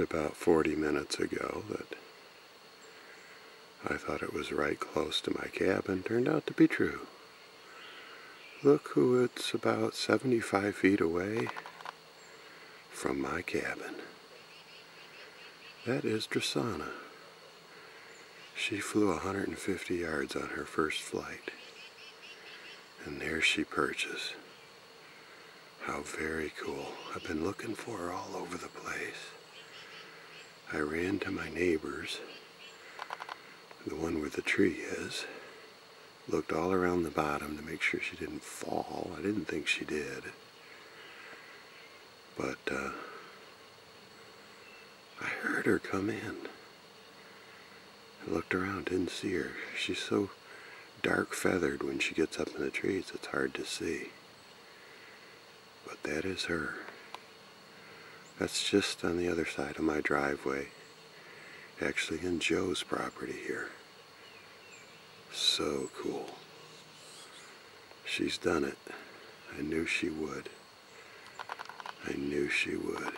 about 40 minutes ago that I thought it was right close to my cabin turned out to be true. Look who it's about 75 feet away from my cabin. That is Drisana. She flew 150 yards on her first flight. And there she perches. How very cool. I've been looking for her all over the place. I ran to my neighbor's, the one where the tree is, looked all around the bottom to make sure she didn't fall. I didn't think she did. But uh, I heard her come in. I looked around, didn't see her. She's so dark feathered when she gets up in the trees, it's hard to see. But that is her. That's just on the other side of my driveway. Actually in Joe's property here. So cool. She's done it. I knew she would. I knew she would.